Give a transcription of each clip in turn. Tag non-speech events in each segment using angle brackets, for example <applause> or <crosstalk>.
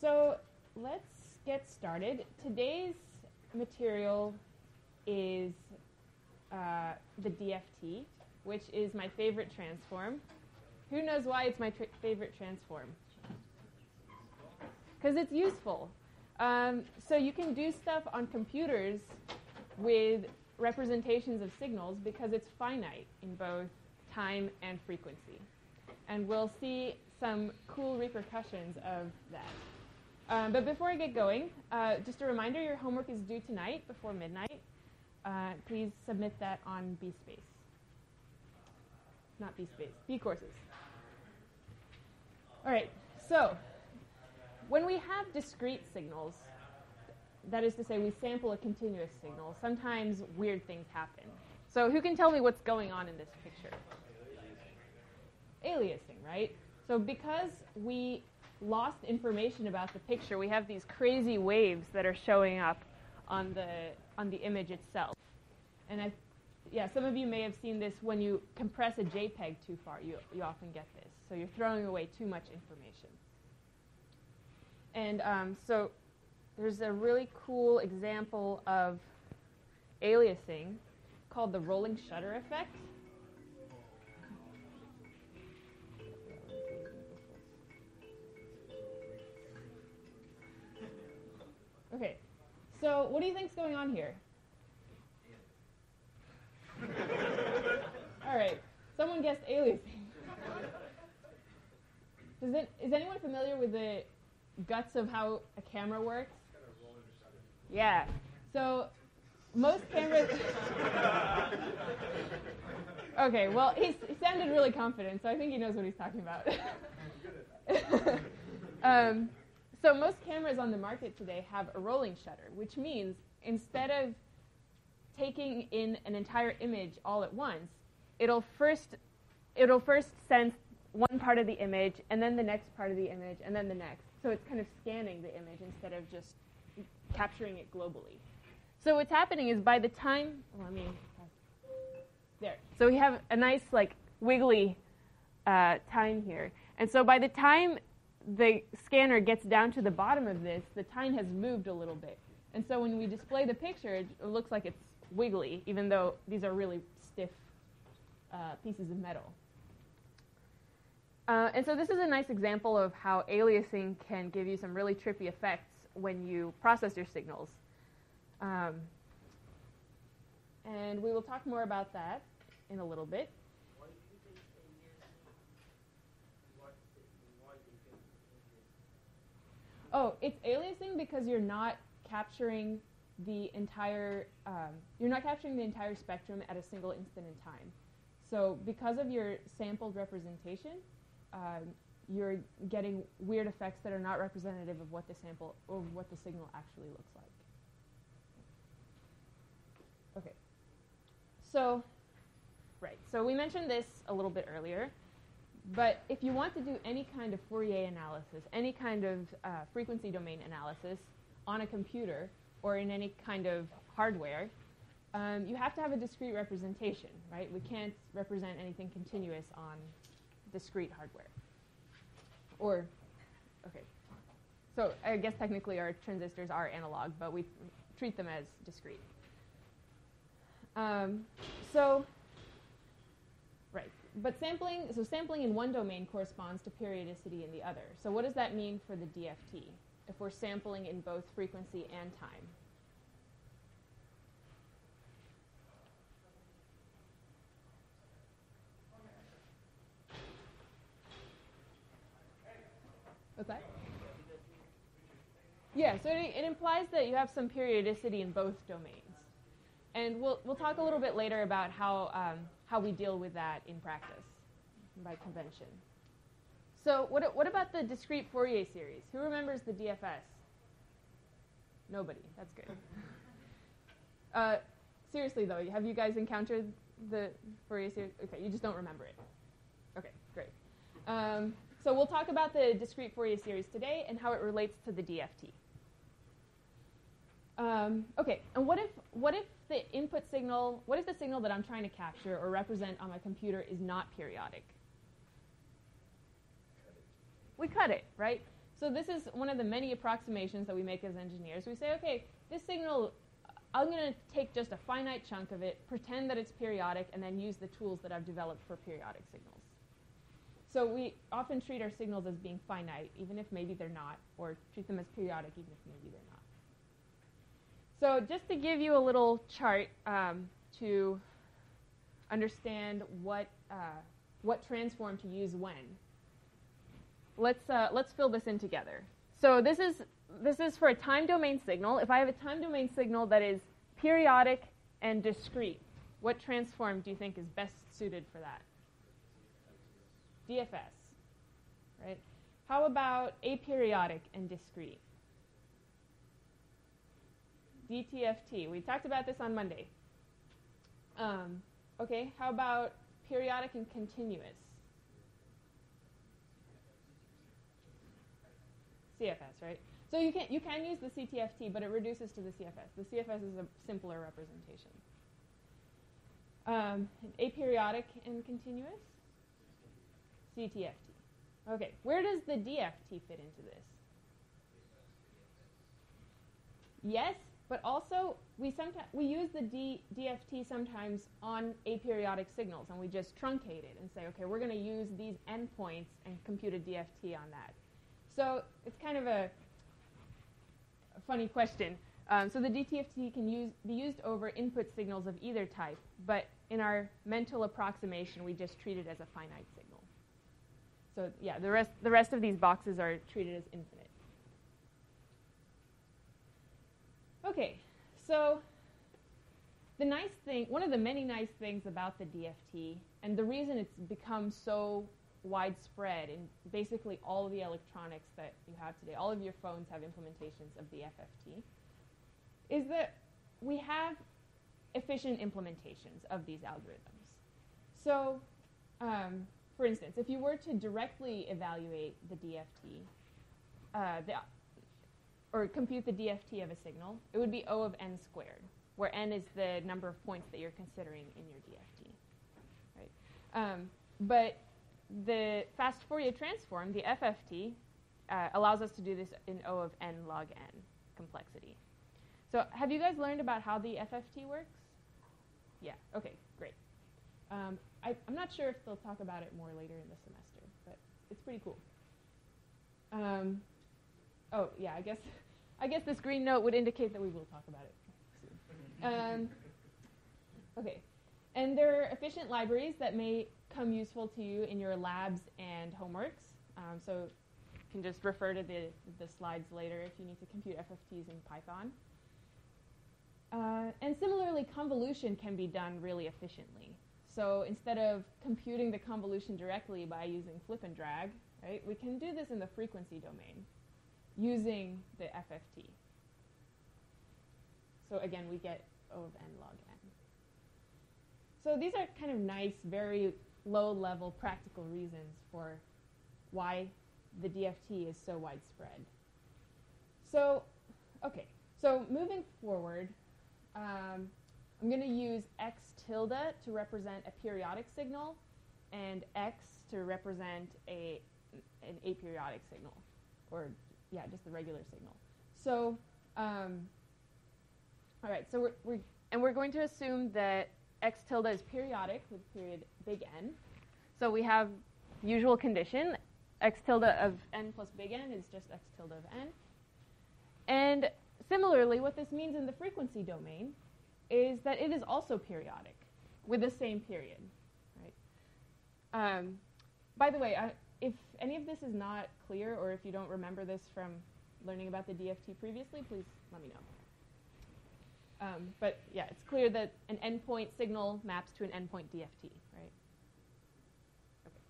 so let's get started. Today's material is uh, the DFT, which is my favorite transform. Who knows why it's my tr- favorite transform? Because it's useful. Um, so you can do stuff on computers with representations of signals because it's finite in both time and frequency. And we'll see some cool repercussions of that. Um, but before I get going, uh, just a reminder your homework is due tonight before midnight. Uh, please submit that on BSpace. Not BSpace, bCourses. All right, so when we have discrete signals, that is to say, we sample a continuous signal, sometimes weird things happen. So, who can tell me what's going on in this picture? Aliasing, right? So, because we lost information about the picture, we have these crazy waves that are showing up on the on the image itself. And I, yeah, some of you may have seen this when you compress a JPEG too far. You you often get this. So you're throwing away too much information. And um, so there's a really cool example of aliasing called the rolling shutter effect. Okay, so what do you think's going on here? <laughs> All right, someone guessed aliasing. Does it, is anyone familiar with the guts of how a camera works? Yeah. So most cameras. <laughs> okay, well, he sounded really confident, so I think he knows what he's talking about. <laughs> um, so most cameras on the market today have a rolling shutter, which means instead of taking in an entire image all at once, it'll first it'll first sense one part of the image and then the next part of the image and then the next. So it's kind of scanning the image instead of just capturing it globally. So what's happening is by the time, let me, there. So we have a nice like wiggly uh, time here. And so by the time the scanner gets down to the bottom of this, the time has moved a little bit. And so when we display the picture, it looks like it's wiggly, even though these are really stiff uh, pieces of metal. Uh, and so this is a nice example of how aliasing can give you some really trippy effects when you process your signals. Um, and we will talk more about that in a little bit. Oh, it's aliasing because you're not capturing the entire um, you're not capturing the entire spectrum at a single instant in time. So because of your sampled representation, um, you're getting weird effects that are not representative of what the sample or what the signal actually looks like. Okay. So, right. So we mentioned this a little bit earlier, but if you want to do any kind of Fourier analysis, any kind of uh, frequency domain analysis on a computer or in any kind of hardware, um, you have to have a discrete representation, right? We can't represent anything continuous on discrete hardware. Or, okay. So I guess technically our transistors are analog, but we treat them as discrete. Um, so. But sampling, so sampling in one domain corresponds to periodicity in the other. So what does that mean for the DFT if we're sampling in both frequency and time? What's that? Yeah, so it, it, implies that you have some periodicity in both domains. And we'll, we'll talk a little bit later about how, um, how we deal with that in practice by convention. So what, what about the discrete Fourier series? Who remembers the DFS? Nobody. That's good. <laughs> Uh, seriously, though, have you guys encountered the Fourier series? Okay, you just don't remember it. Okay, great. Um, so we'll talk about the discrete Fourier series today and how it relates to the DFT. Um, okay, and what if, what if the input signal, what if the signal that I'm trying to capture or represent on my computer is not periodic? We cut it, right? So this is one of the many approximations that we make as engineers. We say, okay, this signal, I'm going to take just a finite chunk of it, pretend that it's periodic, and then use the tools that I've developed for periodic signals. So we often treat our signals as being finite, even if maybe they're not, or treat them as periodic, even if maybe they're not. So just to give you a little chart um, to understand what, uh, what transform to use when, let's, uh, let's fill this in together. So this is, this is for a time domain signal. If I have a time domain signal that is periodic and discrete, what transform do you think is best suited for that? DFS, right? How about aperiodic and discrete? DTFT. We talked about this on Monday. Um, okay, how about periodic and continuous? CFS, right? So you can you can use the CTFT, but it reduces to the CFS. The CFS is a simpler representation. Um, aperiodic and continuous? CTFT. Okay, where does the DFT fit into this? Yes, but also we sometimes we use the D, DFT sometimes on aperiodic signals, and we just truncate it and say, okay, we're going to use these endpoints and compute a DFT on that. So it's kind of a, a funny question. Um, so the DTFT can use, be used over input signals of either type, but in our mental approximation, we just treat it as a finite signal. So yeah, the rest, the rest of these boxes are treated as infinite. Okay, so the nice thing, one of the many nice things about the DFT, and the reason it's become so widespread in basically all of the electronics that you have today, all of your phones have implementations of the FFT, is that we have efficient implementations of these algorithms. So um, for instance, if you were to directly evaluate the DFT, uh, the, or compute the DFT of a signal, it would be O of n squared, where n is the number of points that you're considering in your DFT. Right? Um, but the fast Fourier transform, the FFT, uh, allows us to do this in O of n log n complexity. So have you guys learned about how the FFT works? Yeah, okay, great. Um, I, am not sure if they'll talk about it more later in the semester, but it's pretty cool. Um, oh yeah, I guess I guess this green note would indicate that we will talk about it. Um, okay, and there are efficient libraries that may come useful to you in your labs and homeworks. Um, so you can just refer to the, the slides later if you need to compute FFTs in Python. Uh, and similarly, convolution can be done really efficiently. So instead of computing the convolution directly by using flip and drag, right, we can do this in the frequency domain using the FFT. So again, we get O of n log n. So these are kind of nice, very low-level practical reasons for why the DFT is so widespread. So, okay, so moving forward, um, I'm going to use x tilde to represent a periodic signal and x to represent a, an aperiodic signal, or yeah, just the regular signal. So, um, all right, so we're, we're, and we're going to assume that x tilde is periodic with period big N. So we have usual condition, x tilde of n plus big N is just x tilde of n. And similarly, what this means in the frequency domain is that it is also periodic with the same period. Right? Um, by the way, I, if any of this is not clear or if you don't remember this from learning about the DFT previously, please let me know. Um, but yeah, it's clear that an n-point signal maps to an n-point DFT, right? Okay.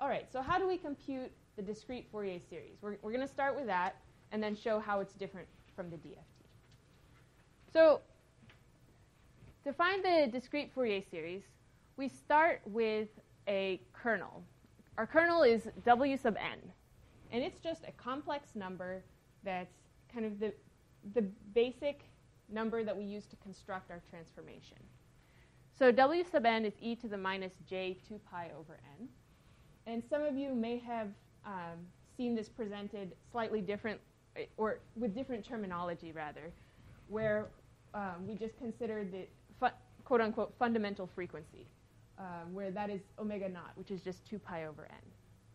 All right, so how do we compute the discrete Fourier series? We're, we're going to start with that and then show how it's different from the DFT. So to find the discrete Fourier series, we start with a kernel. Our kernel is W sub n, and it's just a complex number that's kind of the, the basic number that we use to construct our transformation. So W sub n is e to the minus j 2 pi over n. And some of you may have um, seen this presented slightly different, or with different terminology rather, where um, we just consider the quote unquote fundamental frequency, um, where that is omega naught, which is just 2 pi over n.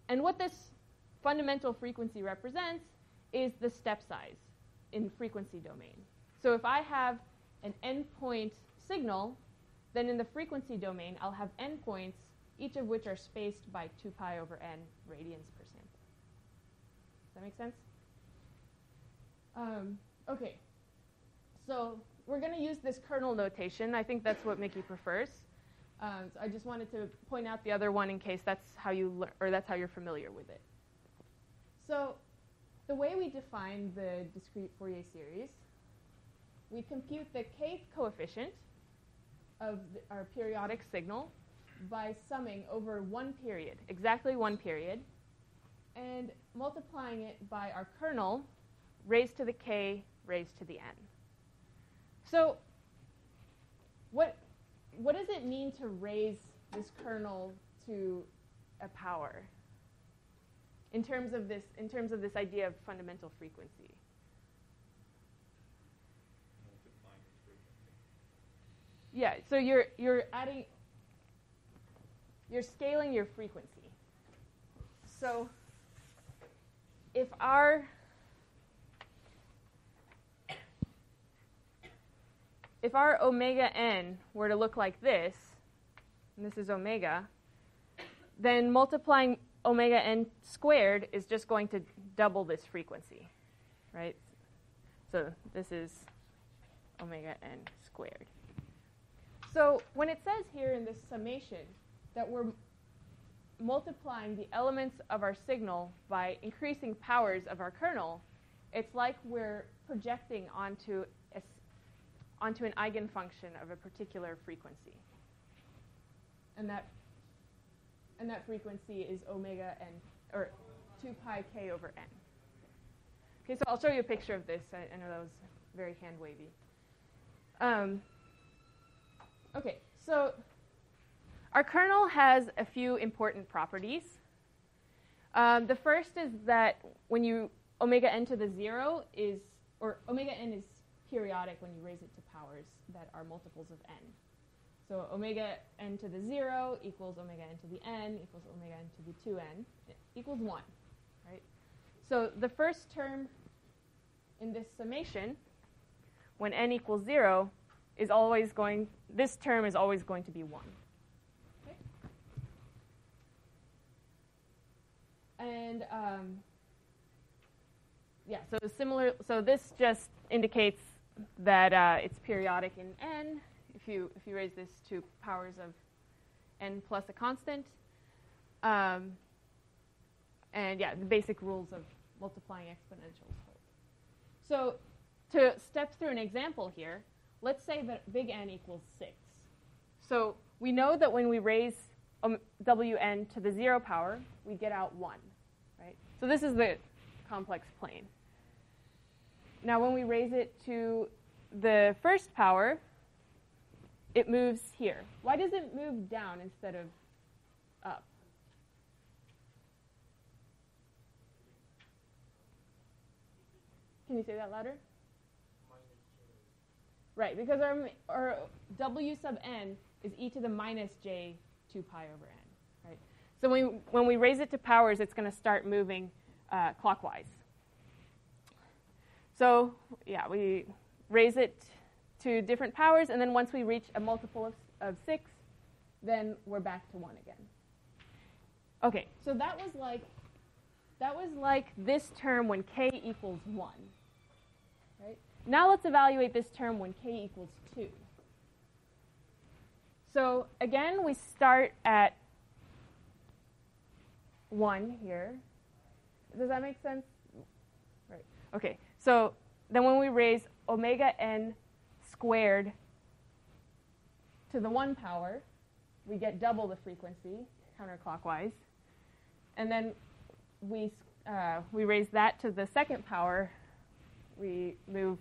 And what this fundamental frequency represents is the step size in frequency domain. So if I have an n-point signal, then in the frequency domain, I'll have n points, each of which are spaced by 2 pi over n radians per sample. Does that make sense? Um, okay. So we're going to use this kernel notation. I think that's what Miki prefers. Um, so I just wanted to point out the other one in case that's how you or that's how you're familiar with it. So the way we define the discrete Fourier series, we compute the kth coefficient of the, our periodic signal by summing over one period, exactly one period, and multiplying it by our kernel raised to the k raised to the n. So what, what does it mean to raise this kernel to a power in terms of this, in terms of this idea of fundamental frequency? Yeah, so you're, you're adding, you're scaling your frequency. So if our if our omega n were to look like this, and this is omega, then multiplying omega n squared is just going to double this frequency, right? So this is omega n squared. So when it says here in this summation that we're multiplying the elements of our signal by increasing powers of our kernel, it's like we're projecting onto onto an eigenfunction of a particular frequency. And that and that frequency is omega n or 2 pi k over n. Okay, so I'll show you a picture of this. I, I know that was very hand wavy. Um, Okay, so our kernel has a few important properties. Um, the first is that when you omega n to the zero is, or omega n is periodic when you raise it to powers that are multiples of n. So omega n to the zero equals omega n to the n equals omega n to the 2n equals 1, right? So the first term in this summation, when n equals 0, is always going, this term is always going to be 1. Okay? And um, yeah, so similar, so this just indicates that uh, it's periodic in n. If you, if you raise this to powers of n plus a constant. Um, and yeah, the basic rules of multiplying exponentials hold. So to step through an example here, let's say that big N equals 6. So we know that when we raise um, Wn to the 0 power, we get out 1. Right? So this is the complex plane. Now when we raise it to the first power, it moves here. Why does it move down instead of up? Can you say that louder? Right, because our, our w sub n is e to the minus j 2 pi over n. Right? So when we, when we raise it to powers, it's going to start moving uh, clockwise. So yeah, we raise it to different powers, and then once we reach a multiple of, of 6, then we're back to 1 again. Okay, so that was like that was like this term when k equals 1. Right? Now let's evaluate this term when k equals 2. So again, we start at 1 here. Does that make sense? Right. Okay. So then when we raise omega n squared to the 1 power, we get double the frequency counterclockwise. And then we, uh, we raise that to the second power, we move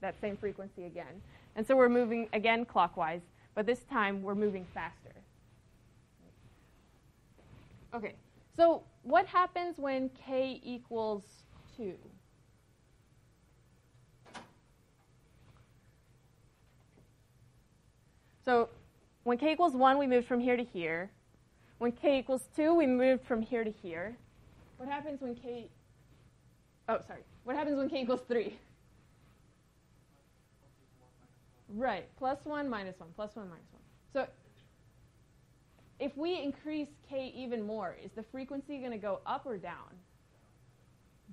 that same frequency again. And so we're moving again clockwise, but this time we're moving faster. Okay, So what happens when k equals 2? So when k equals 1, we moved from here to here. When k equals 2, we moved from here to here. What happens when k... Oh, sorry. What happens when k equals 3? Right, plus 1, minus 1, plus 1, minus 1. So if we increase k even more, is the frequency going to go up or down?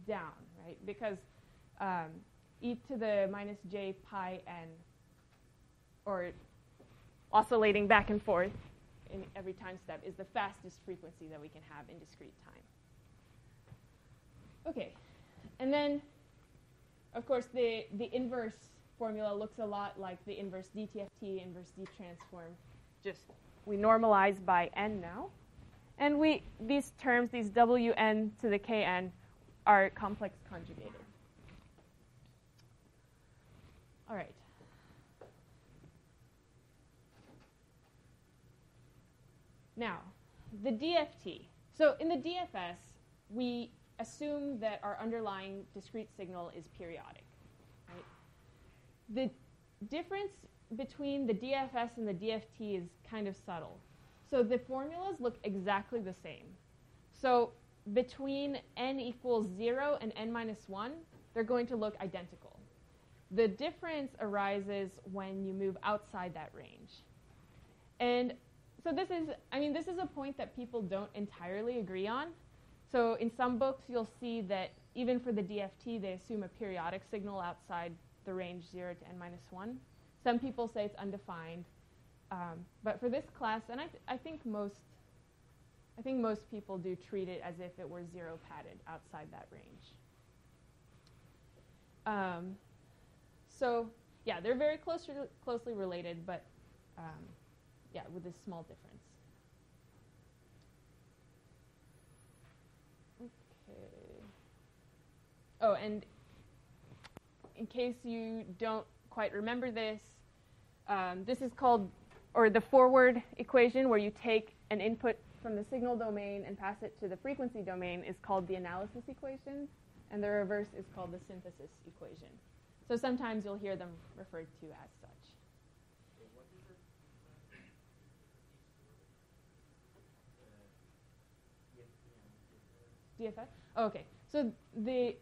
Down, right? Because um, e to the minus j pi n, or oscillating back and forth in every time step, is the fastest frequency that we can have in discrete time. Okay, and then, of course, the, the inverse formula looks a lot like the inverse dTFT, inverse D transform. Just we normalize by n now. And we these terms, these wn to the kn, are complex conjugated. All right. Now, the DFT. So in the DFS, we assume that our underlying discrete signal is periodic. The difference between the DFS and the DFT is kind of subtle. So the formulas look exactly the same. So between n equals 0 and n minus 1, they're going to look identical. The difference arises when you move outside that range. And so this is, I mean, this is a point that people don't entirely agree on. So in some books, you'll see that even for the DFT, they assume a periodic signal outside the range 0 to n minus 1. Some people say it's undefined. Um, but for this class, and I, th- I think most I think most people do treat it as if it were zero padded outside that range. Um, so yeah, they're very close, closely related, but um, yeah, with this small difference. Okay. Oh, and in case you don't quite remember this, um, this is called, or the forward equation, where you take an input from the signal domain and pass it to the frequency domain, is called the analysis equation, and the reverse is called the synthesis equation. So sometimes you'll hear them referred to as such. DFS? Oh, okay. So the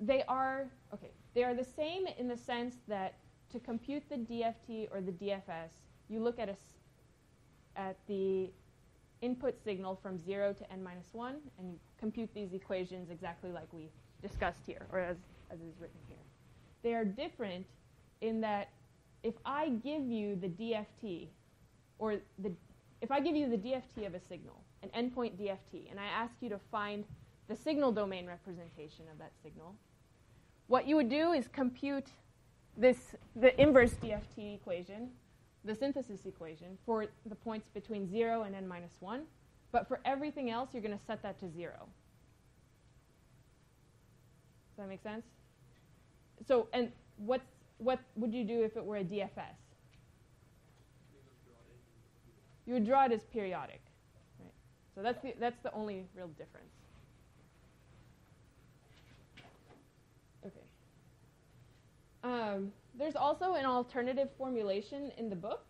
they are okay. They are the same in the sense that to compute the DFT or the DFS, you look at, a, at the input signal from 0 to n minus 1, and you compute these equations exactly like we discussed here, or as, as is written here. They are different in that if I give you the DFT, or the, if I give you the DFT of a signal, an n-point DFT, and I ask you to find the signal domain representation of that signal, what you would do is compute this, the inverse DFT equation, the synthesis equation, for the points between 0 and n minus 1. But for everything else, you're going to set that to 0. Does that make sense? So, and what's, what would you do if it were a DFS? You would draw it as periodic. So that's the, that's the only real difference. Um, there's also an alternative formulation in the book,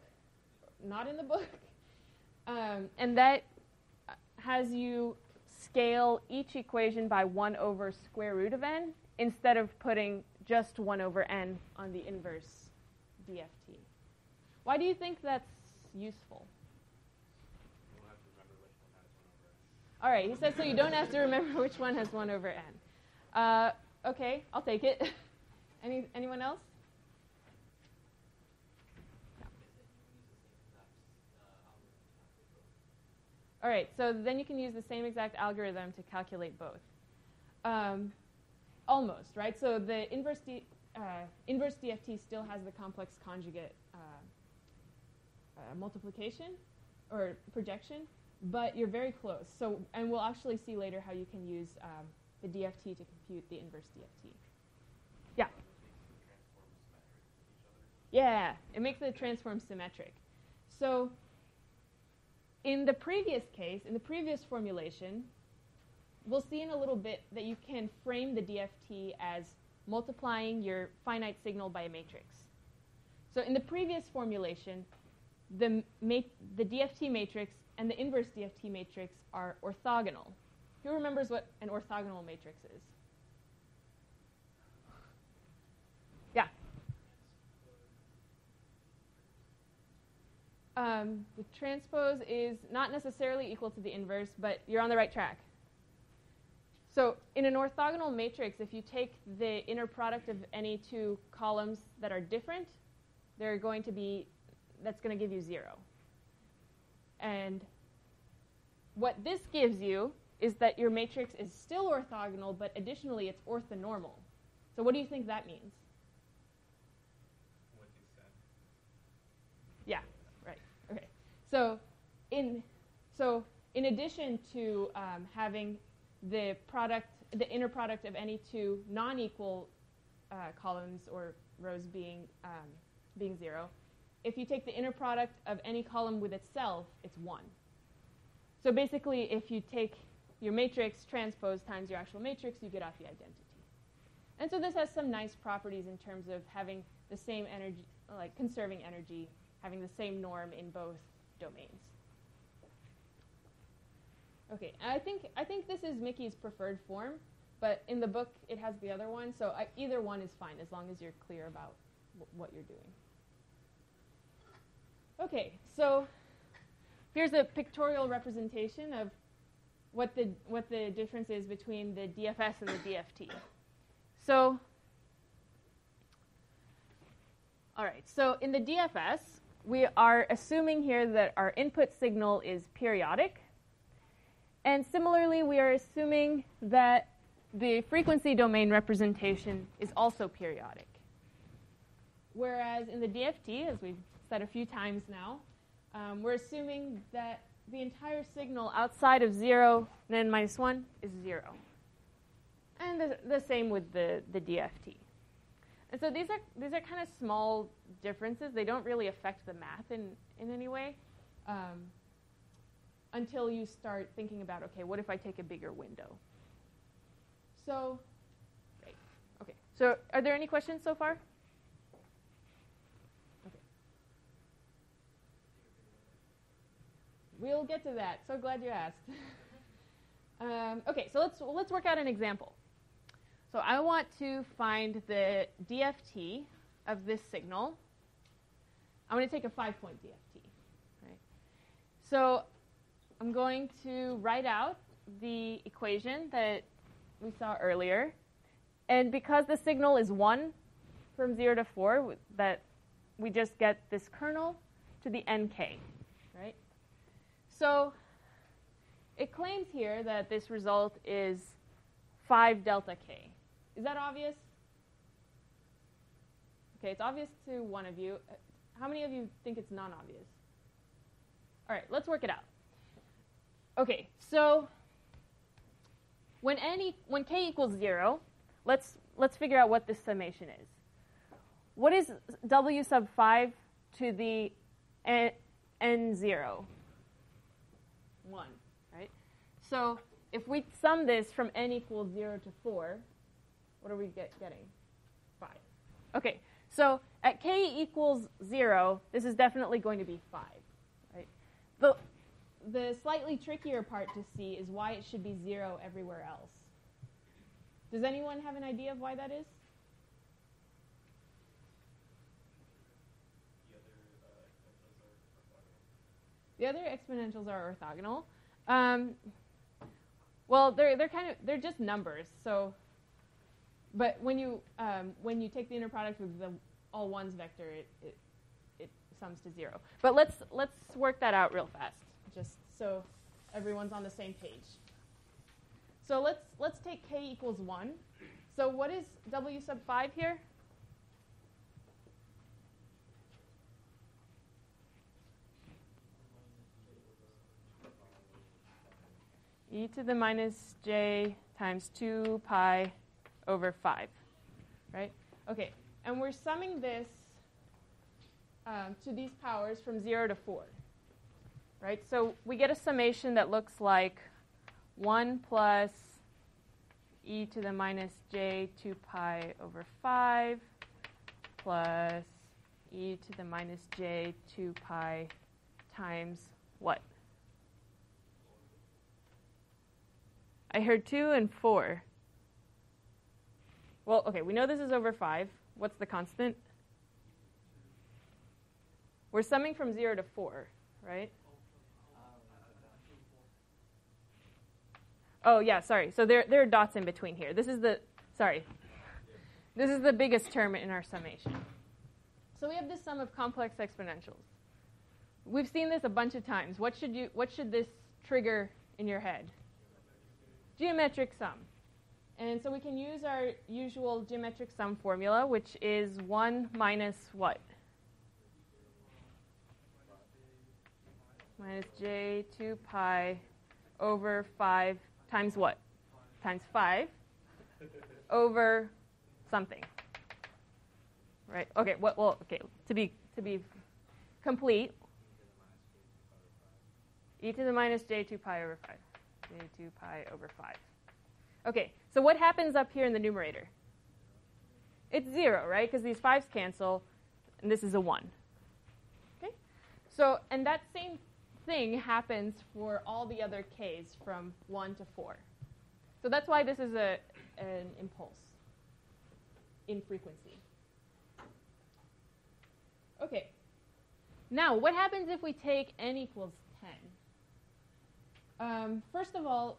not in the book, <laughs> um, and that has you scale each equation by 1 over square root of n instead of putting just 1 over n on the inverse DFT. Why do you think that's useful? All right, he says so you don't have to remember <laughs> which one has 1 over n. Uh, okay, I'll take it. <laughs> Any, anyone else? All right, so then you can use the same exact algorithm to calculate both. Um, almost, right? So the inverse, D, uh, inverse DFT still has the complex conjugate uh, uh, multiplication or projection, but you're very close. So, and we'll actually see later how you can use um, the DFT to compute the inverse DFT. Yeah. Yeah, it makes the transform symmetric. So in the previous case, in the previous formulation, we'll see in a little bit that you can frame the DFT as multiplying your finite signal by a matrix. So in the previous formulation, the, the DFT matrix and the inverse DFT matrix are orthogonal. Who remembers what an orthogonal matrix is? Yeah. Um, the transpose is not necessarily equal to the inverse, but you're on the right track. So in an orthogonal matrix, if you take the inner product of any two columns that are different, they're going to be, that's going to give you zero. And what this gives you is that your matrix is still orthogonal, but additionally it's orthonormal. So what do you think that means? Yeah, right. Okay. So in so in addition to um, having the product, the inner product of any two non-equal uh, columns or rows being um, being zero, if you take the inner product of any column with itself, it's one. So basically, if you take your matrix transpose times your actual matrix, you get out the identity. And so this has some nice properties in terms of having the same energy, like conserving energy, having the same norm in both domains. Okay, I think I think this is Miki's preferred form, but in the book it has the other one, so I, either one is fine as long as you're clear about what you're doing. Okay, so here's a pictorial representation of what the what the difference is between the DFS and the DFT. So, all right. So in the DFS, we are assuming here that our input signal is periodic, and similarly, we are assuming that the frequency domain representation is also periodic. Whereas in the DFT, as we've said a few times now, um, we're assuming that the entire signal outside of 0 and n minus 1 is 0. And the, the same with the, the DFT. And so these are, these are kind of small differences. They don't really affect the math in, in any way um, until you start thinking about, okay, what if I take a bigger window? So, great. Okay. So are there any questions so far? We'll get to that. So glad you asked. <laughs> um, okay, so let's let's work out an example. So I want to find the DFT of this signal. I'm going to take a five-point DFT. Right? So I'm going to write out the equation that we saw earlier. And because the signal is 1 from 0 to 4, that we just get this kernel to the nk. So it claims here that this result is 5 delta k. Is that obvious? Okay, it's obvious to one of you. How many of you think it's non-obvious? All right, let's work it out. Okay, so when n e- when k equals 0, let's let's figure out what this summation is. What is w sub 5 to the n, n0? 1, right? So if we sum this from n equals 0 to 4, what are we get, getting? 5. Okay, so at k equals 0, this is definitely going to be 5, right? The, the slightly trickier part to see is why it should be 0 everywhere else. Does anyone have an idea of why that is? The other exponentials are orthogonal. Um, well, they're they're kind of they're just numbers. So, but when you um, when you take the inner product with the all ones vector, it, it it sums to zero. But let's let's work that out real fast, just so everyone's on the same page. So let's let's take k equals one. So what is w sub five here? E to the minus j times 2 pi over 5, right? Okay, and we're summing this um, to these powers from 0 to 4. right? So we get a summation that looks like 1 plus e to the minus j 2 pi over 5 plus e to the minus j 2 pi times what? I heard 2 and 4. Well, okay, we know this is over 5. What's the constant? We're summing from 0 to 4, right? Oh, yeah, sorry. So there, there are dots in between here. This is the, sorry. This is the biggest term in our summation. So we have this sum of complex exponentials. We've seen this a bunch of times. What should, you, what should this trigger in your head? Geometric sum. And so we can use our usual geometric sum formula, which is 1 minus what? Minus j 2 pi over 5 times what? Times 5 over something. Right? Okay, well, well okay, to be to be complete, e to the minus j 2 pi over 5. J 2 pi over 5. Okay, so what happens up here in the numerator? It's 0, right? Because these 5's cancel, and this is a 1. Okay? So, and that same thing happens for all the other k's from 1 to 4. So that's why this is a, an impulse in frequency. Okay. Now, what happens if we take n equals 10? Um, first of all,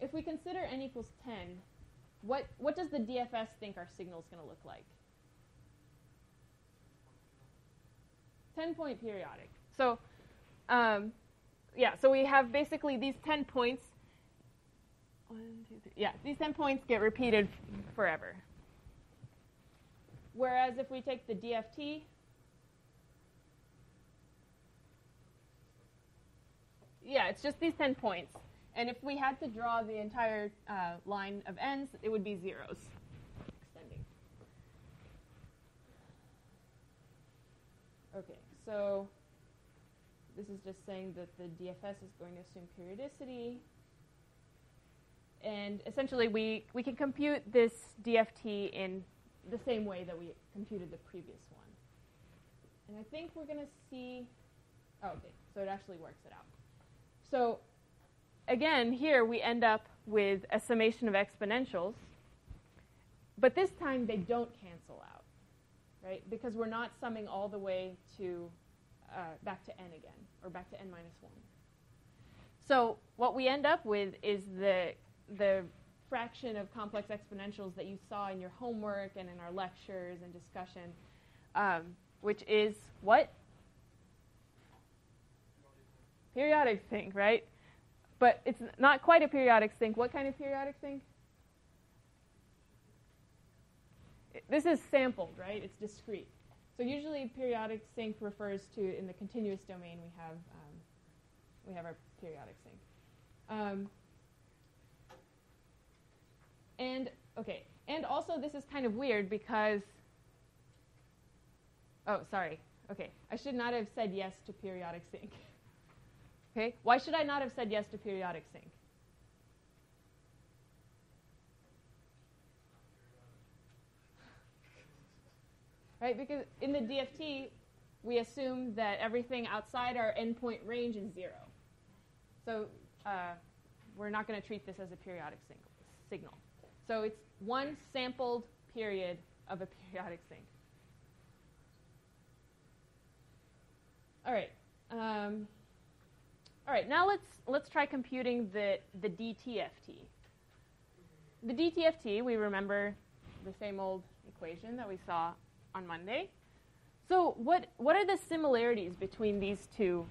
if we consider n equals 10, what, what does the DFS think our signal is going to look like? 10 point periodic. So, um, yeah, so we have basically these 10 points. One, two, three. Yeah, these 10 points get repeated forever. Whereas if we take the DFT, yeah, it's just these 10 points. And if we had to draw the entire uh, line of n's, it would be zeros extending. Okay, so this is just saying that the DFS is going to assume periodicity. And essentially, we, we can compute this DFT in the same way that we computed the previous one. And I think we're going to see, oh, okay, so it actually works it out. So again, here we end up with a summation of exponentials, but this time they don't cancel out, right? Because we're not summing all the way to uh, back to n again, or back to n minus 1. So what we end up with is the, the fraction of complex exponentials that you saw in your homework and in our lectures and discussion, um, which is what? Periodic sinc, right? But it's not quite a periodic sinc. What kind of periodic sinc? This is sampled, right? It's discrete. So usually periodic sinc refers to, in the continuous domain, we have, um, we have our periodic sinc. Um, and, okay, and also this is kind of weird because, oh, sorry. Okay, I should not have said yes to periodic sink. <laughs> Okay, why should I not have said yes to periodic sinc? right? Because in the DFT, we assume that everything outside our n-point range is zero. So uh, we're not going to treat this as a periodic sing- signal. So it's one sampled period of a <laughs> periodic sinc. All right. Um, all right. Now let's let's try computing the the DTFT. The DTFT, we remember the same old equation that we saw on Monday. So what, what are the similarities between these two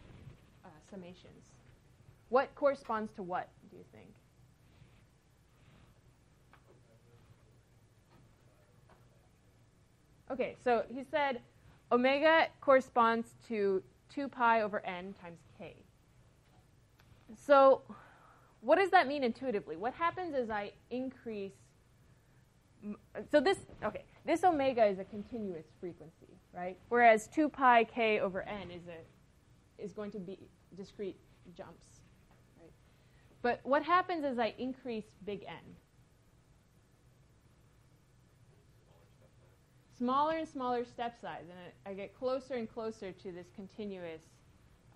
uh, summations? What corresponds to what, do you think? Okay, so he said omega corresponds to 2 pi over n times k. So what does that mean intuitively? What happens as I increase so this, okay, this omega is a continuous frequency, right? Whereas 2 pi k over n is, a, is going to be discrete jumps. Right? But what happens is I increase big N. Smaller and smaller step size, and I, I get closer and closer to this continuous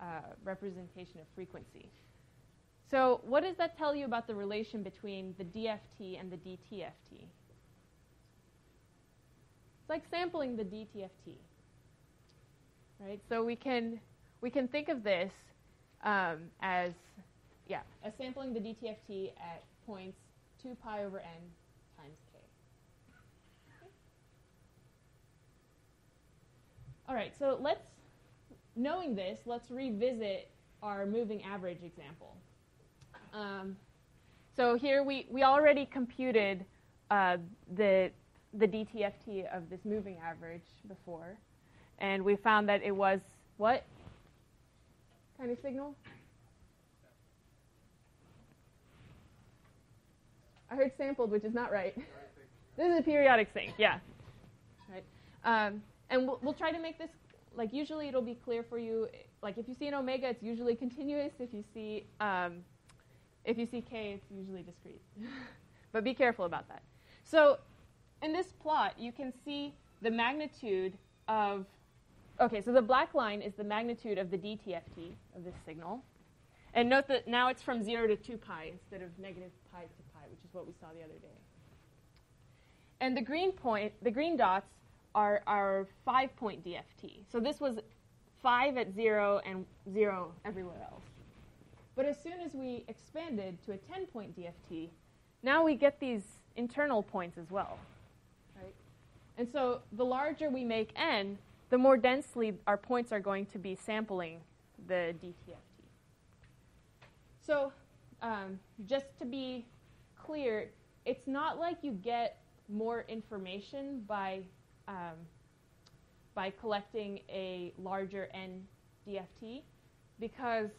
uh, representation of frequency. So, what does that tell you about the relation between the DFT and the DTFT? It's like sampling the DTFT. Right? So we can we can think of this um, as yeah, as sampling the DTFT at points 2 pi over n times k. Okay. All right, so let's knowing this, let's revisit our moving average example. Um, so here we, we already computed uh, the, the DTFT of this moving average before, and we found that it was what kind of signal? I heard sampled, which is not right. this is a periodic thing, yeah. Right. Um, and we'll, we'll try to make this like usually it'll be clear for you. Like if you see an omega, it's usually continuous. If you see um, if you see k, it's usually discrete. <laughs> but be careful about that. So in this plot, you can see the magnitude of. Okay, so the black line is the magnitude of the DTFT of this signal. And note that now it's from 0 to 2 pi instead of negative pi to pi, which is what we saw the other day. And the green point, the green dots are our five point DFT. So this was five at zero and zero everywhere else. But as soon as we expanded to a 10 point DFT, now we get these internal points as well. Right? And so the larger we make n, the more densely our points are going to be sampling the DTFT. So um, just to be clear, it's not like you get more information by um, by collecting a larger N DFT because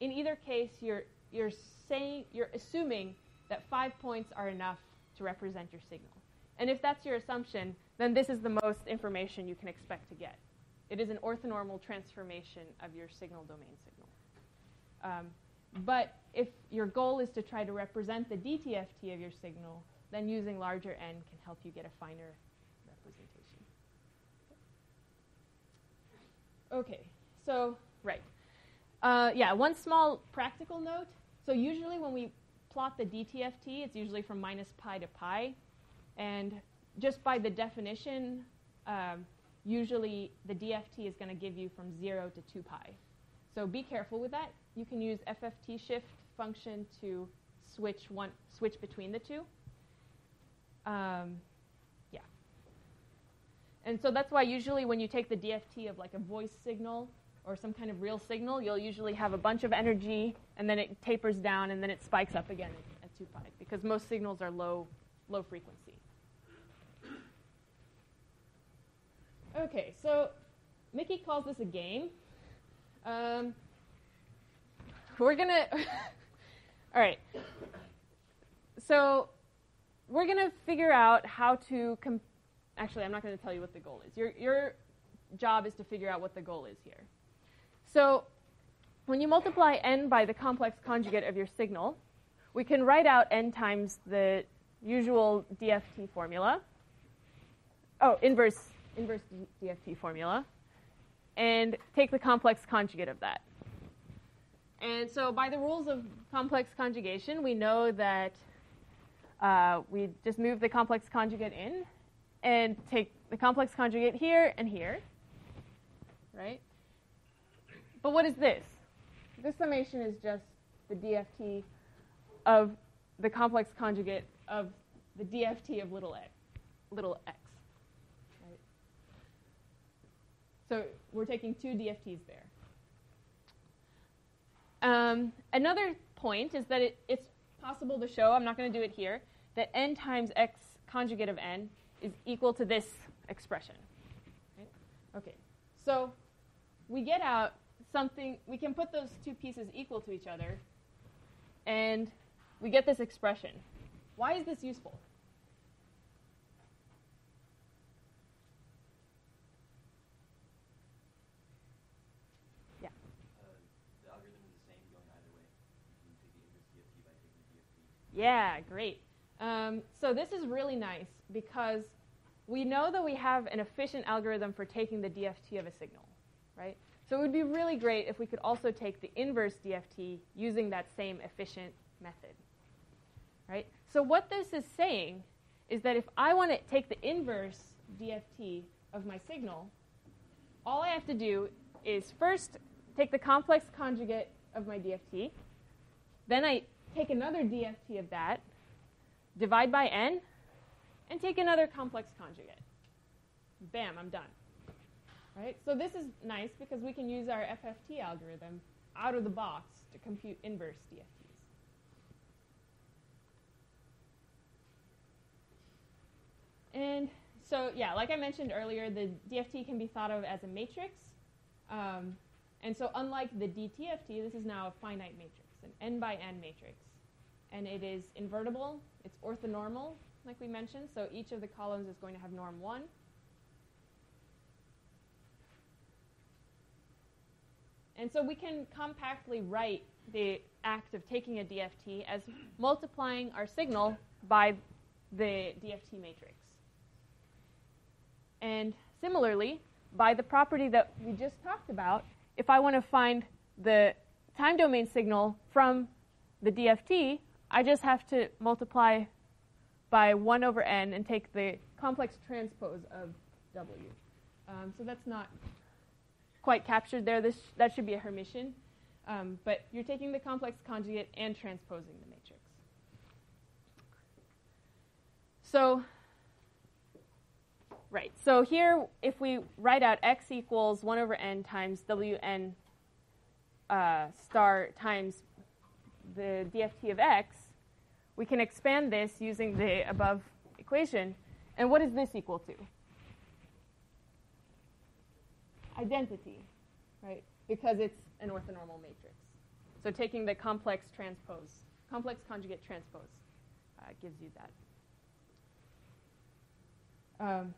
in either case you're you're saying you're assuming that five points are enough to represent your signal. And if that's your assumption, then this is the most information you can expect to get. It is an orthonormal transformation of your signal domain signal. Um, but if your goal is to try to represent the DTFT of your signal, then using larger n can help you get a finer representation. Okay, so, right. Uh, yeah, one small practical note. So usually when we plot the DTFT, it's usually from minus pi to pi. And just by the definition, um, usually the DFT is going to give you from 0 to 2 pi. So be careful with that. You can use FFT shift function to switch one switch between the two. Um, yeah. and so that's why usually when you take the DFT of like a voice signal or some kind of real signal, you'll usually have a bunch of energy and then it tapers down and then it spikes up again at, at 2 pi because most signals are low, low frequency. Okay, so Miki calls this a game. Um, we're going <laughs> to. all right. So we're going to figure out how to compare actually, I'm not going to tell you what the goal is. Your, your job is to figure out what the goal is here. So when you multiply n by the complex conjugate of your signal, we can write out n times the usual DFT formula. Oh, inverse, inverse DFT formula. And take the complex conjugate of that. And so by the rules of complex conjugation, we know that uh, we just move the complex conjugate in and take the complex conjugate here and here, right? But what is this? This summation is just the DFT of the complex conjugate of the DFT of little x, little x. Right? So we're taking two DFTs there. Um, another point is that it, it's possible to show, I'm not going to do it here, that n times x conjugate of n is equal to this expression. Right? Okay, so we get out something, we can put those two pieces equal to each other, and we get this expression. Why is this useful? Yeah. The algorithm is the same going either way. Yeah, great. Um, so this is really nice because we know that we have an efficient algorithm for taking the DFT of a signal, right? So it would be really great if we could also take the inverse DFT using that same efficient method, right? So what this is saying is that if I want to take the inverse DFT of my signal, all I have to do is first take the complex conjugate of my DFT, then I take another DFT of that, divide by n, and take another complex conjugate. Bam, I'm done. Right? So this is nice because we can use our FFT algorithm out of the box to compute inverse DFTs. And so, yeah, like I mentioned earlier, the DFT can be thought of as a matrix. Um, and so unlike the DTFT, this is now a finite matrix, an n by n matrix. And it is invertible, it's orthonormal, like we mentioned, so each of the columns is going to have norm 1. And so we can compactly write the act of taking a DFT as multiplying our signal by the DFT matrix. And similarly, by the property that we just talked about, if I want to find the time domain signal from the DFT, I just have to multiply by 1 over n and take the complex transpose of W. Um, so that's not quite captured there. This, that should be a Hermitian. Um, but you're taking the complex conjugate and transposing the matrix. So, right. So here, if we write out x equals 1 over n times wn uh, star times the DFT of x, we can expand this using the above equation. And what is this equal to? Identity, right? Because it's an orthonormal matrix. So taking the complex transpose, complex conjugate transpose, uh, gives you that. Um,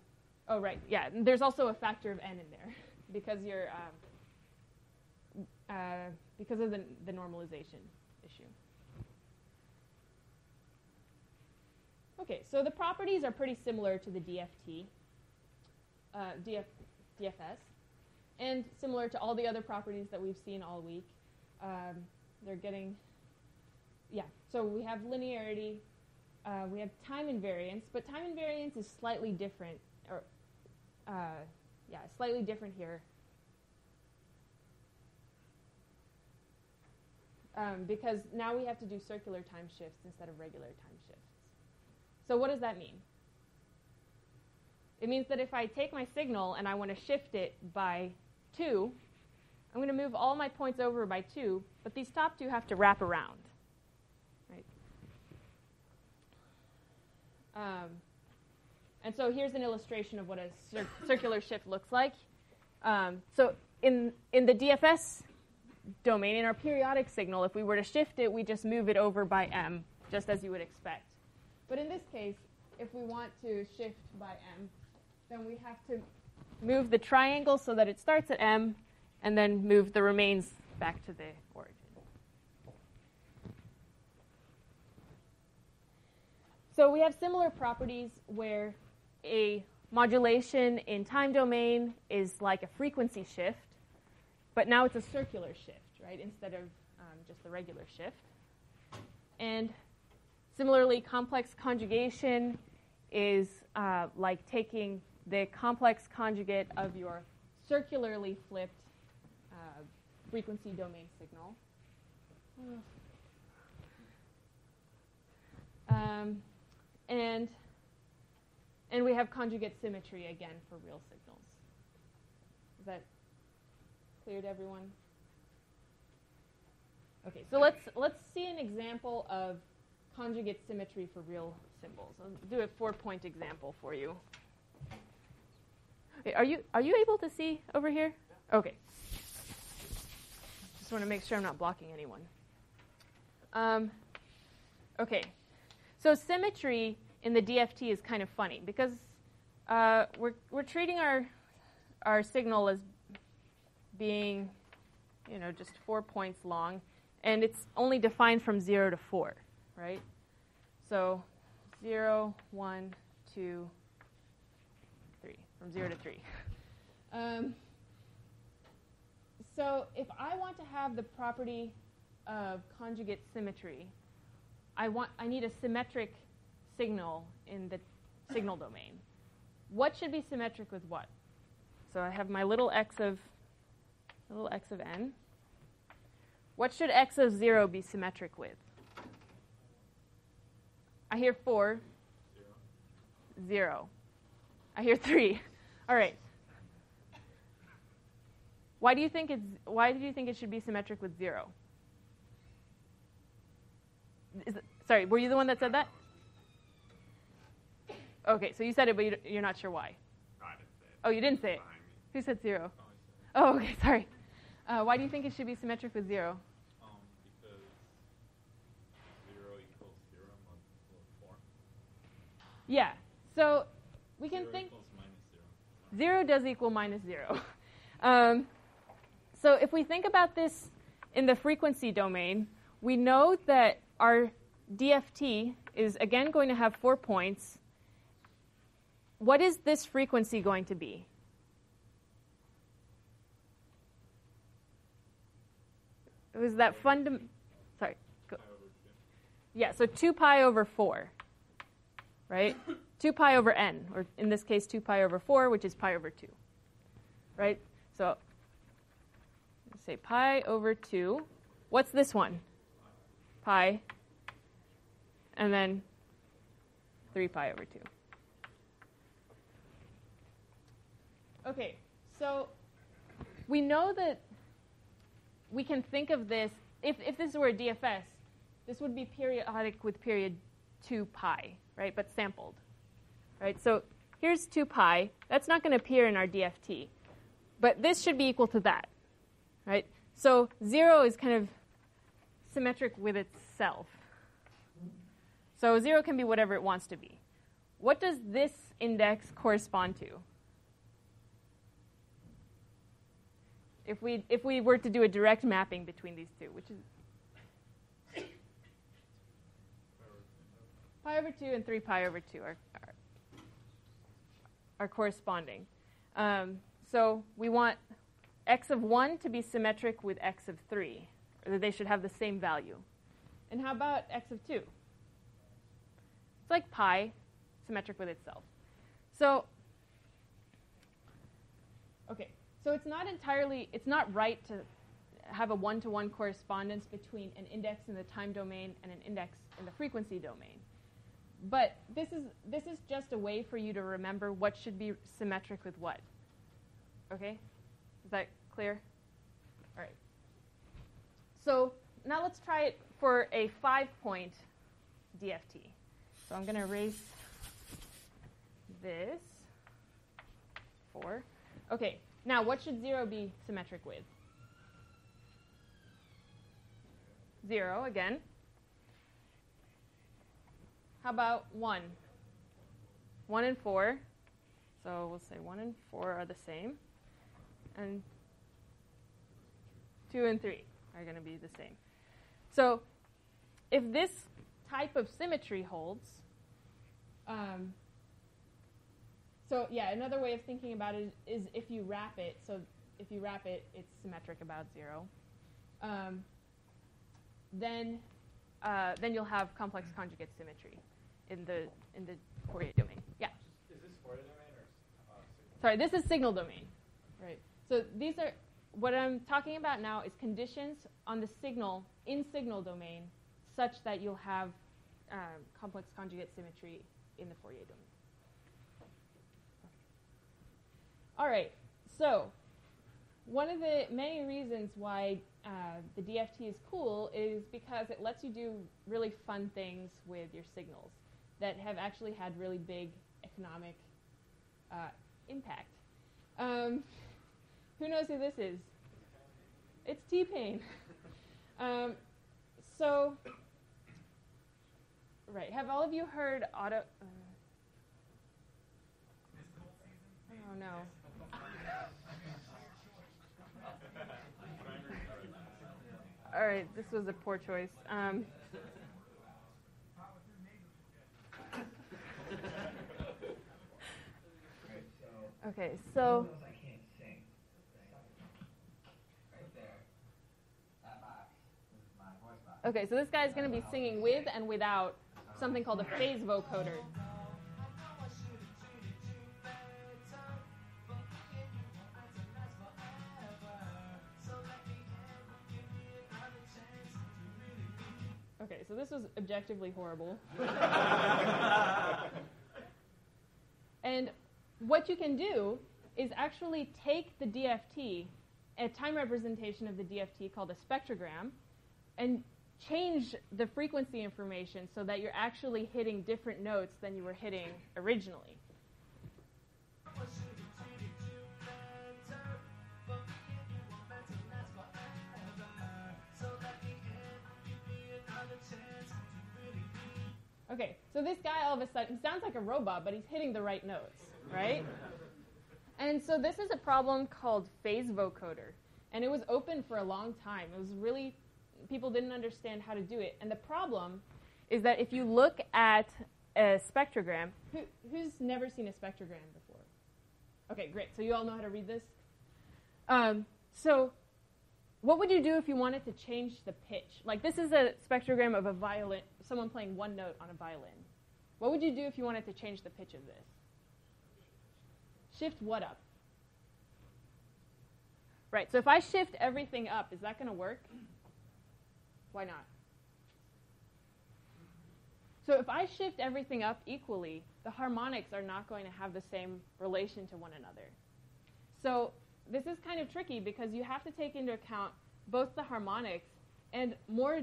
oh, right, yeah. There's also a factor of n in there <laughs> because you're um, uh, because of the, the normalization issue. Okay, so the properties are pretty similar to the DFT, uh, DF, DFS, and similar to all the other properties that we've seen all week. Um, they're getting, yeah, so we have linearity, uh, we have time invariance, but time invariance is slightly different, or, uh, yeah, slightly different here. Um, because now we have to do circular time shifts instead of regular time shifts. So what does that mean? It means that if I take my signal and I want to shift it by 2, I'm going to move all my points over by 2, but these top two have to wrap around. Right? Um, and so here's an illustration of what a cir- circular shift looks like. Um, so in, in the DFS domain, in our periodic signal, if we were to shift it, we just move it over by m, just as you would expect. But in this case, if we want to shift by m, then we have to move the triangle so that it starts at m, and then move the remains back to the origin. So we have similar properties where a modulation in time domain is like a frequency shift, but now it's a circular shift, right, instead of um, just the regular shift. And Similarly, complex conjugation is uh, like taking the complex conjugate of your circularly flipped uh, frequency domain signal. Um, and, and we have conjugate symmetry again for real signals. Is that clear to everyone? Okay, so let's, let's see an example of conjugate symmetry for real symbols. I'll do a four-point example for you. Are you are you able to see over here? Okay. Just want to make sure I'm not blocking anyone. Um, okay. So symmetry in the DFT is kind of funny because uh, we're we're treating our our signal as being, you know, just four points long, and it's only defined from zero to four right? So 0, 1, 2, 3, from 0 to 3. <laughs> Um, so if I want to have the property of conjugate symmetry, I, want, I need a symmetric signal in the signal domain. What should be symmetric with what? So I have my little x of little x of n. What should x of 0 be symmetric with? I hear 4. 0. 0. I hear 3. <laughs> All right. Why do you think it's why do you think it should be symmetric with 0? It, sorry, were you the one that said that? Okay, so you said it, but you're not sure why. I didn't say it. Oh, you didn't say it. Who said 0? Oh, Oh, okay, sorry. Uh, why do you think it should be symmetric with 0? Um, because zero equals zero four. Yeah. So we can Zero think zero. 0 does equal minus 0. <laughs> Um, so if we think about this in the frequency domain, we know that our DFT is again going to have four points. What is this frequency going to be? It was that fundam. Sorry. Yeah, so 2 pi over 4, right? 2 pi over n, or in this case, 2 pi over 4, which is pi over 2, right? So say pi over 2. What's this one? Pi. And then 3 pi over 2. Okay, so we know that we can think of this, if, if this were a DFS, this would be periodic with period 2 pi, right, but sampled. Right, so here's 2 pi. That's not going to appear in our DFT. But this should be equal to that, right? So 0 is kind of symmetric with itself. So 0 can be whatever it wants to be. What does this index correspond to? If we, if we were to do a direct mapping between these two, which is <coughs> pi over 2 and 3 pi over 2 are, are, are corresponding. Um, so we want x of 1 to be symmetric with x of 3, or that they should have the same value. And how about x of 2? It's like pi, symmetric with itself. So, okay, so it's not entirely, it's not right to have a one-to-one correspondence between an index in the time domain and an index in the frequency domain. But this is, this is just a way for you to remember what should be symmetric with what. Okay? Is that clear? All right. So now let's try it for a five-point DFT. So I'm going to erase this. Four. Okay. Now, what should zero be symmetric with? Zero again. How about one? One and four. So we'll say one and four are the same. And two and three are going to be the same. So if this type of symmetry holds, um, so yeah, another way of thinking about it is if you wrap it. So if you wrap it, it's symmetric about zero. Um, then uh, then you'll have complex conjugate symmetry in the in the Fourier domain. Yeah. Is this Fourier domain or uh. Sorry, this is signal domain. Right. So these are what I'm talking about now is conditions on the signal in signal domain such that you'll have um, complex conjugate symmetry in the Fourier domain. All right. So one of the many reasons why uh, the DFT is cool is because it lets you do really fun things with your signals that have actually had really big economic uh, impact. Um, who knows who this is? It's T Pain. um, so, right, have all of you heard auto? Uh, oh no. <laughs> All right, this was a poor choice. Um, Okay, so knows I can't sing. Right there. That box is my voice box. okay, so this guy's going to be singing with and without something called a phase vocoder. Okay, so this was objectively horrible. <laughs> and what you can do is actually take the DFT, a time representation of the DFT called a spectrogram, and change the frequency information so that you're actually hitting different notes than you were hitting originally. Okay, so this guy all of a sudden sounds like a robot, but he's hitting the right notes, right? And so this is a problem called phase vocoder. And it was open for a long time. It was really, people didn't understand how to do it. And the problem is that if you look at a spectrogram, who, who's never seen a spectrogram before? Okay, great. So you all know how to read this? Um, so what would you do if you wanted to change the pitch? Like this is a spectrogram of a violin, someone playing one note on a violin. What would you do if you wanted to change the pitch of this? Shift what up? Right, so if I shift everything up, is that going to work? Why not? So if I shift everything up equally, the harmonics are not going to have the same relation to one another. So this is kind of tricky because you have to take into account both the harmonics and more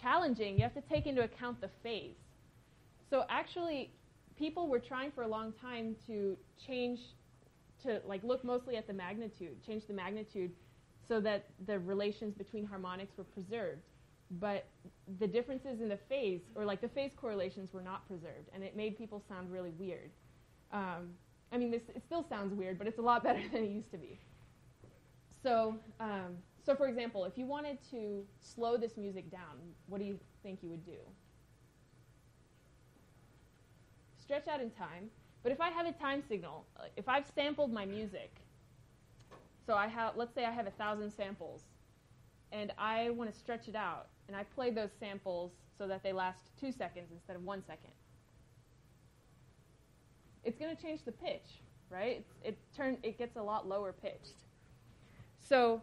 challenging, you have to take into account the phase. So actually, people were trying for a long time to change, to like look mostly at the magnitude, change the magnitude so that the relations between harmonics were preserved. But the differences in the phase, or like the phase correlations, were not preserved, and it made people sound really weird. Um, I mean, this, it still sounds weird, but it's a lot <laughs> better than it used to be. So, um, so for example, if you wanted to slow this music down, what do you think you would do? Stretch out in time. But if I have a time signal, uh, if I've sampled my music, so I have, let's say I have a thousand samples, and I want to stretch it out, and I play those samples so that they last two seconds instead of one second it's going to change the pitch, right? It turn it gets a lot lower pitched. So,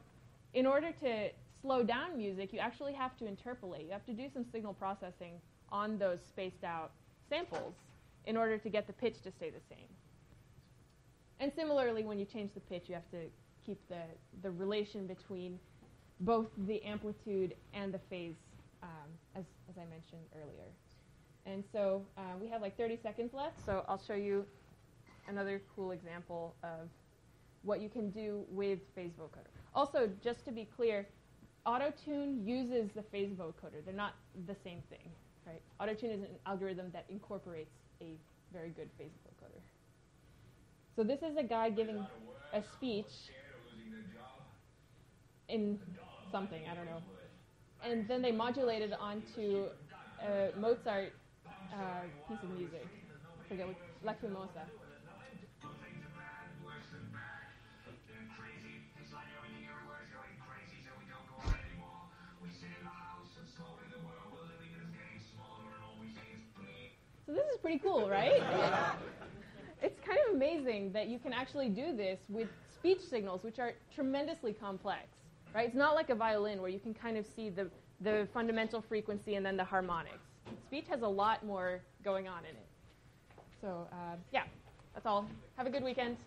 in order to slow down music, you actually have to interpolate. You have to do some signal processing on those spaced out samples in order to get the pitch to stay the same. And similarly, when you change the pitch, you have to keep the, the relation between both the amplitude and the phase, um, as, as I mentioned earlier. And so uh, we have like 30 seconds left, so I'll show you another cool example of what you can do with phase vocoder. Also, just to be clear, AutoTune uses the phase vocoder. They're not the same thing, right? AutoTune is an algorithm that incorporates a very good phase vocoder. So this is a guy giving a speech in something, I don't know. And then they modulated onto a Mozart uh, piece of music. I forget what, Lacrimosa. Pretty cool, right? it's kind of amazing that you can actually do this with speech signals, which are tremendously complex, right? It's not like a violin where you can kind of see the, the fundamental frequency and then the harmonics. Speech has a lot more going on in it. So, uh, yeah, that's all. Have a good weekend.